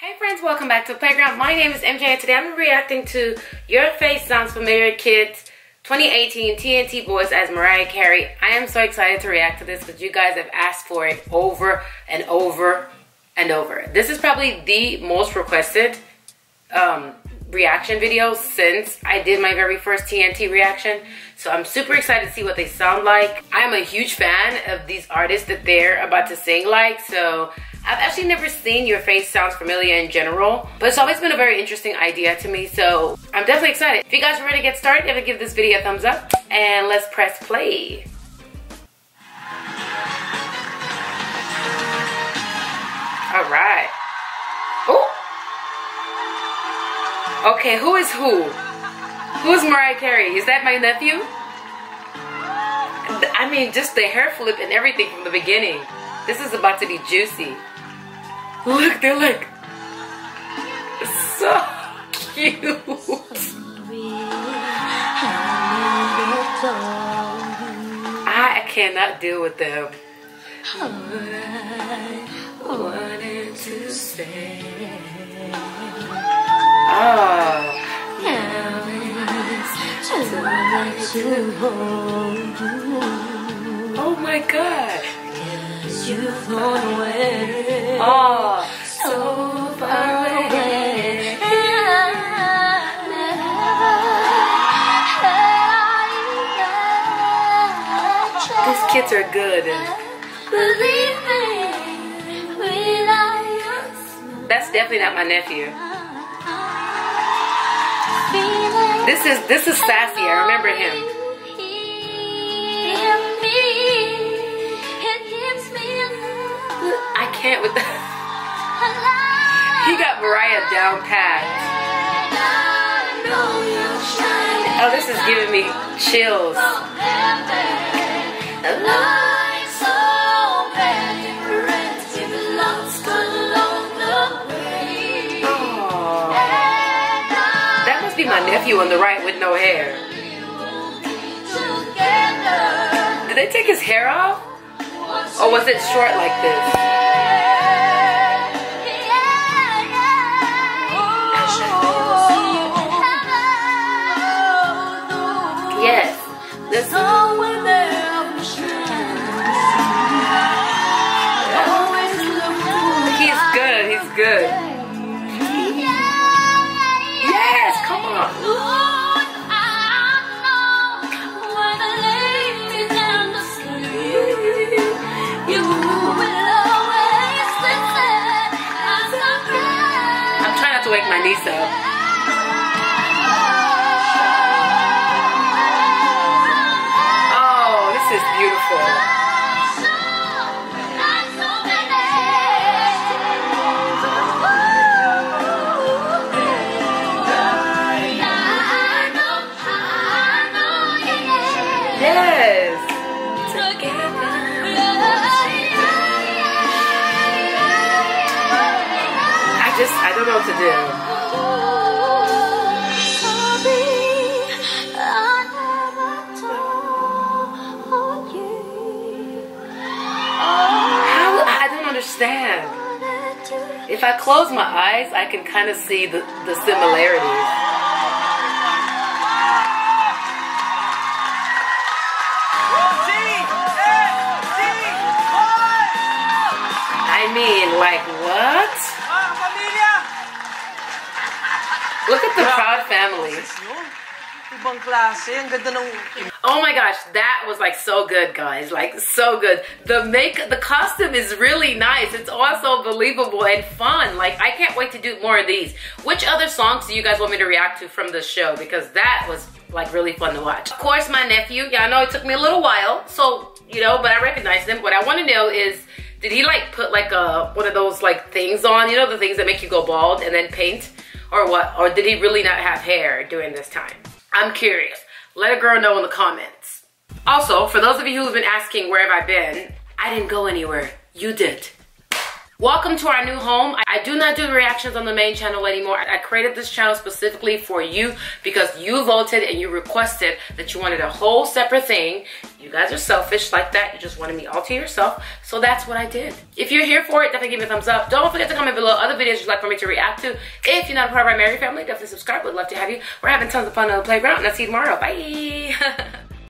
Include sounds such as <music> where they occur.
Hey friends, welcome back to Playground. My name is MJ and today I'm reacting to Your Face Sounds Familiar Kids 2018 TNT Boys as Mariah Carey. I am so excited to react to this because you guys have asked for it over and over and over. This is probably the most requested um, reaction video since I did my very first TNT reaction. So I'm super excited to see what they sound like. I'm a huge fan of these artists that they're about to sing like. So I've actually never seen Your Face Sounds Familiar in general, but it's always been a very interesting idea to me. So I'm definitely excited. If you guys are ready to get started, give this video a thumbs up and let's press play. All right. Oh. Okay, who is who? Who's Mariah Carey? Is that my nephew? I mean, just the hair flip and everything from the beginning. This is about to be juicy. Look, they're like so cute. I cannot deal with them. Oh. Oh my god. You've flown away. Oh, so far away. These kids are good. Believe me. That's definitely not my nephew. This is this is sassy. I remember him. Mariah down pat. Oh, this is giving me chills. That must be my nephew on the right with no hair. Did they take his hair off? Or was it short like this? Yes, <laughs> Yes. I just, I don't know what to do. How, I don't understand. If I close my eyes, I can kind of see the, the similarities. Mean, like, what? Look at the proud family. Ibang klase. Ang ganda ng... Oh my gosh, that was like so good, guys. Like so good. The make the costume is really nice. It's also believable and fun. Like I can't wait to do more of these. Which other songs do you guys want me to react to from the show? Because that was like really fun to watch. Of course, my nephew. Y'all know it took me a little while, so you know, but I recognize him. What I want to know is, did he like put like a one of those like things on? You know, the things that make you go bald and then paint, or what? Or did he really not have hair during this time? I'm curious. Let a girl know in the comments. Also, for those of you who've been asking where have I been, I didn't go anywhere. You did. Welcome to our new home. I do not do reactions on the main channel anymore. I created this channel specifically for you because you voted and you requested that you wanted a whole separate thing. You guys are selfish like that. You just wanted me all to yourself. So that's what I did. If you're here for it, definitely give me a thumbs up. Don't forget to comment below other videos you'd like for me to react to. If you're not a part of our married family, definitely subscribe. We'd love to have you. We're having tons of fun on the playground and I'll see you tomorrow. Bye. <laughs>